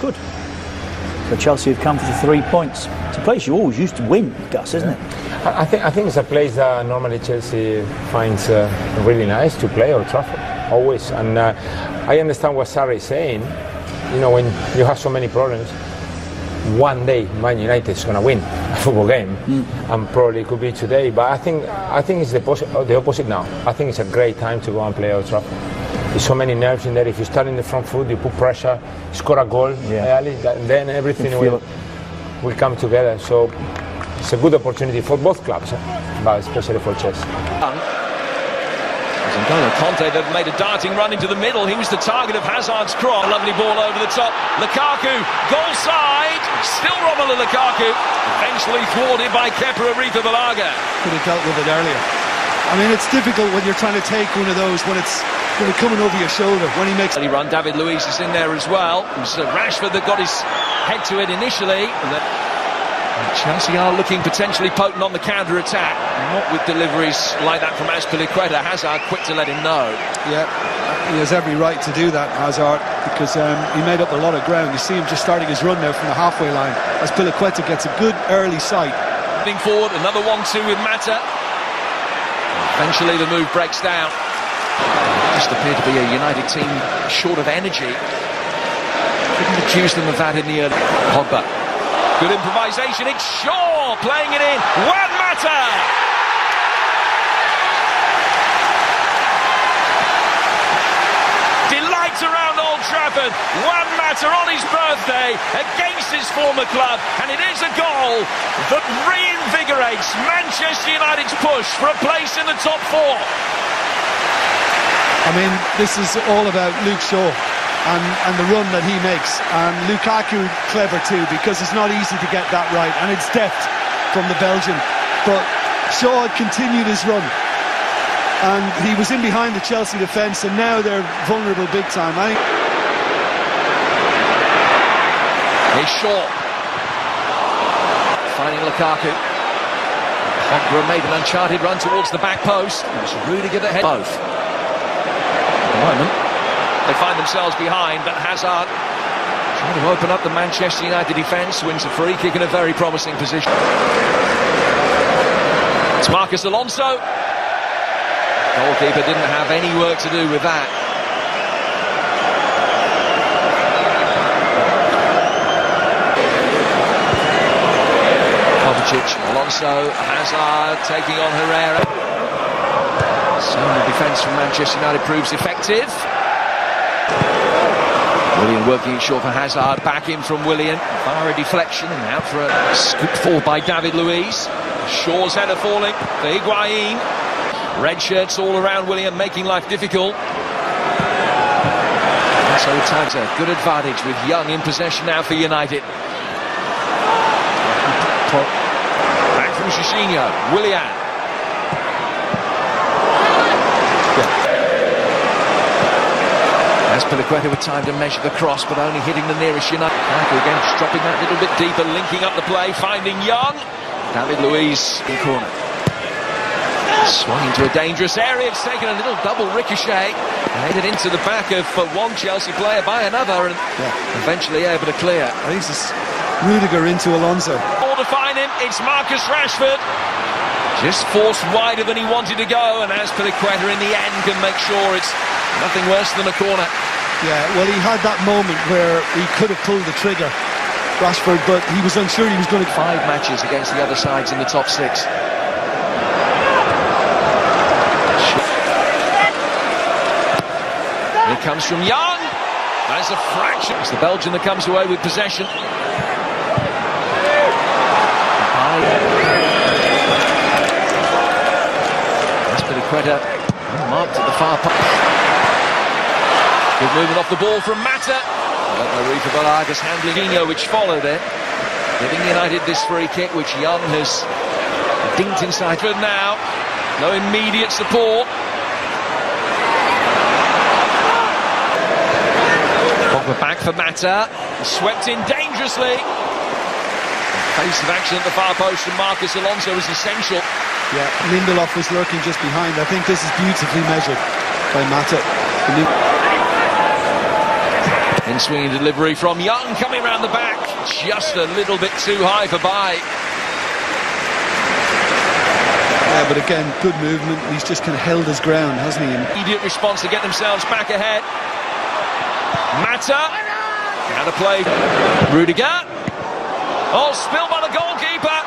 Good. So Chelsea have come for the three points. It's a place you always used to win, Gus, isn't it? I, think I think it's a place that normally Chelsea finds uh, really nice to play Old Trafford, always. And uh, I understand what Sarri is saying. You know, when you have so many problems, one day Man United is going to win a football game, and probably it could be today. But I think I think it's the, the opposite now. I think it's a great time to go and play Old Trafford. There's so many nerves in there. If you start in the front foot, you put pressure, score a goal, Yeah. early, that- then everything will, will come together. So it's a good opportunity for both clubs, eh? but especially for Chelsea. N'Golo Kanté that made a darting run into the middle. He was the target of Hazard's cross. Lovely ball over the top. Lukaku, goal side. Still Romelu Lukaku. Eventually thwarted by Kepa Arrizabalaga. could have dealt with it earlier. I mean, it's difficult when you're trying to take one of those when it's when it's coming over your shoulder. When he makes Early run. David Luiz is in there as well. It was uh, Rashford that got his head to it initially. And then and Chelsea are looking potentially potent on the counter-attack. Not with deliveries like that from Azpilicueta. Hazard quick to let him know. yeah, he has every right to do that, Hazard, because um, he made up a lot of ground. You see him just starting his run now from the halfway line Azpilicueta gets a good early sight. Moving forward, another one-two with Mata. Eventually the move breaks down. Just appeared to be a United team short of energy. Couldn't accuse them of that in the early. Pogba. Good improvisation. It's Shaw playing it in. Juan Mata. Delight around Juan Mata on his birthday against his former club, and it is a goal that reinvigorates Manchester United's push for a place in the top four. I mean, this is all about Luke Shaw and, and the run that he makes. And Lukaku clever too, because it's not easy to get that right, and it's deft from the Belgian. But Shaw had continued his run. And he was in behind the Chelsea defence, and now they're vulnerable big time. I think Here's Shaw. Finding Lukaku. Pogba made an uncharted run towards the back post. It was Rudiger that had both. At the moment, they find themselves behind, but Hazard trying to open up the Manchester United defence, wins a free kick in a very promising position. It's Marcos Alonso. Goalkeeper didn't have any work to do with that. Kovacic, Alonso, Hazard taking on Herrera. So the defence from Manchester United proves effective. Willian working it short for Hazard, back in from Willian, via a deflection and out for a scoop forward by David Luiz. Shaw's header falling for Higuain. Red shirts all around Willian, making life difficult. So times a good advantage with Young in possession now for United. Back from Jorginho, Willian. Azpilicueta with time to measure the cross, but only hitting the nearest United. Lukaku again, just dropping that little bit deeper, linking up the play, finding Young. David Luiz in corner. Swung into a dangerous area. It's taken a little double ricochet. Headed into the back of one Chelsea player by another, and eventually able to clear. I think this is Rudiger into Alonso. Ball to find him. It's Marcus Rashford. Just forced wider than he wanted to go, and as for the Piliqueta in the end can make sure it's nothing worse than a corner. Yeah, well, he had that moment where he could have pulled the trigger, Rashford, but he was unsure he was going to. Five matches against the other sides in the top six. It comes from Young. That's a fraction. It's the Belgian that comes away with possession. Azpilicueta marked at the far post. Good movement off the ball from Mata. But Marifa Balagas handling Dino, which followed it. Giving United this free kick, which Young has dinked inside for now. No immediate support. Pogba back for Mata. Swept in dangerously. Pace of action at the far post from Marcos Alonso is essential. Yeah, Lindelof was lurking just behind. I think this is beautifully measured by Mata. The In swinging delivery from Young coming around the back. Just a little bit too high for Bai. Yeah, but again, good movement. He's just kind of held his ground, hasn't he? Immediate response to get themselves back ahead. Mata. Out of play. Rudiger. Oh, spilled by the goalkeeper.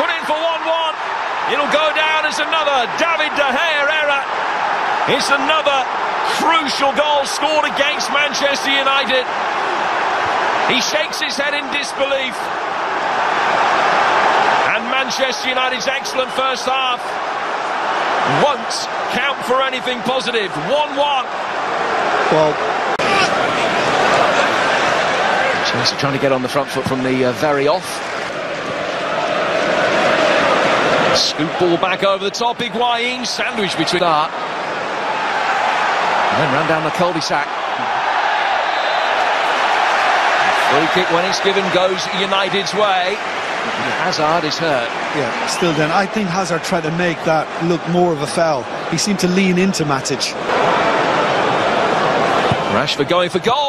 Put in for 1-1. It'll go down as another David De Gea error. It's another crucial goal scored against Manchester United. He shakes his head in disbelief. And Manchester United's excellent first half won't count for anything positive. 1-1. Well, Chelsea trying to get on the front foot from the uh, very off. Scoop ball back over the top. Higuain sandwich between that. And then ran down the cul-de-sac. Free kick when it's given goes United's way. Hazard is hurt. yeah, still then. I think Hazard tried to make that look more of a foul. He seemed to lean into Matic. Rashford going for goal.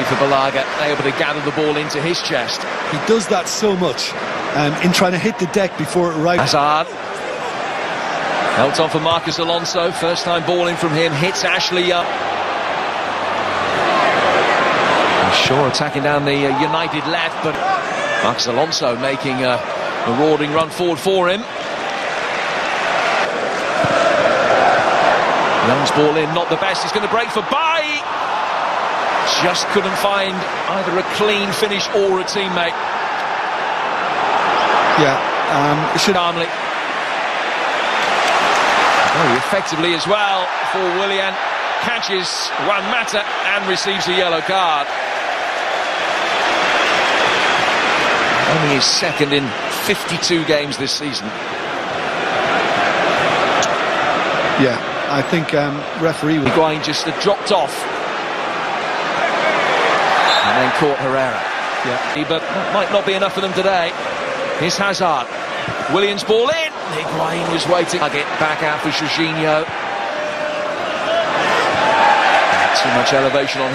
Arrizabalaga able to gather the ball into his chest. He does that so much um, in trying to hit the deck before it arrives. Hazard. Held on for Marcos Alonso. First time ball in from him. Hits Ashley up. Shaw attacking down the uh, United left, but Marcos Alonso making a marauding run forward for him. Young's ball in, not the best. He's going to break for Bai. Just couldn't find either a clean finish or a teammate. Yeah, um, should. Darmley. Very effectively as well for Willian. Catches Juan Mata and receives a yellow card. Only his second in 52 games this season. Yeah, I think um, referee was. Higuain just dropped off. And then caught Herrera. Yeah. But might not be enough for them today. Here's Hazard. Willian's ball in. Higuain was waiting. Hug it back out for Jorginho. Too much elevation on.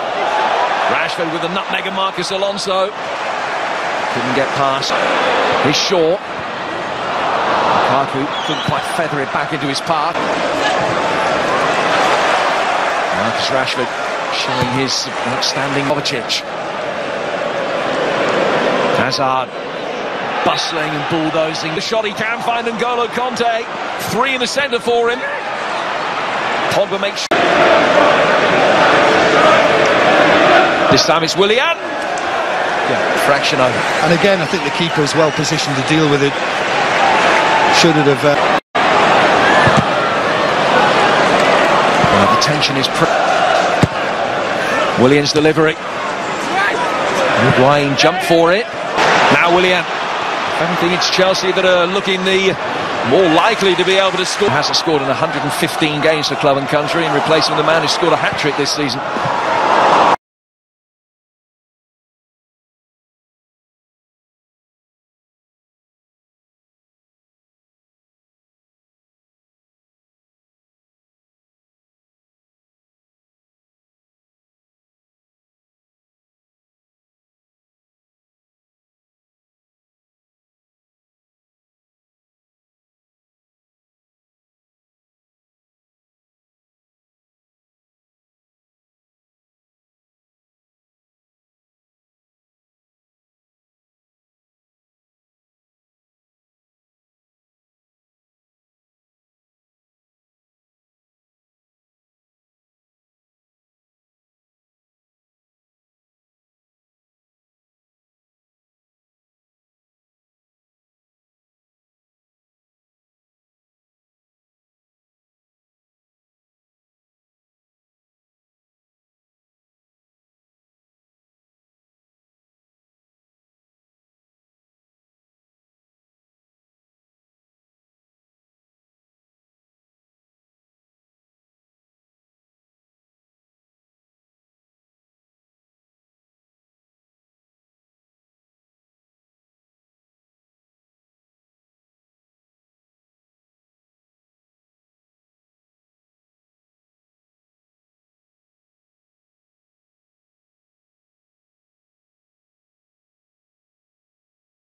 Rashford with the nutmeg of Marcos Alonso. Couldn't get past. He's short. Lukaku couldn't quite feather it back into his path. Marcus Rashford showing his outstanding Kovacic. Hazard bustling and bulldozing. The shot he can find N'Golo Kanté. Three in the centre for him. Pogba makes. This time it's Willian. Yeah. Fraction over. And again, I think the keeper is well positioned to deal with it. Should it have. Uh, Well, the tension is. Willian's delivery. Higuain jumped for it. Now Willian. If anything, it's Chelsea that are looking the more likely to be able to score. Hasn't scored in 115 games for club and country in replacement of the man who scored a hat trick this season.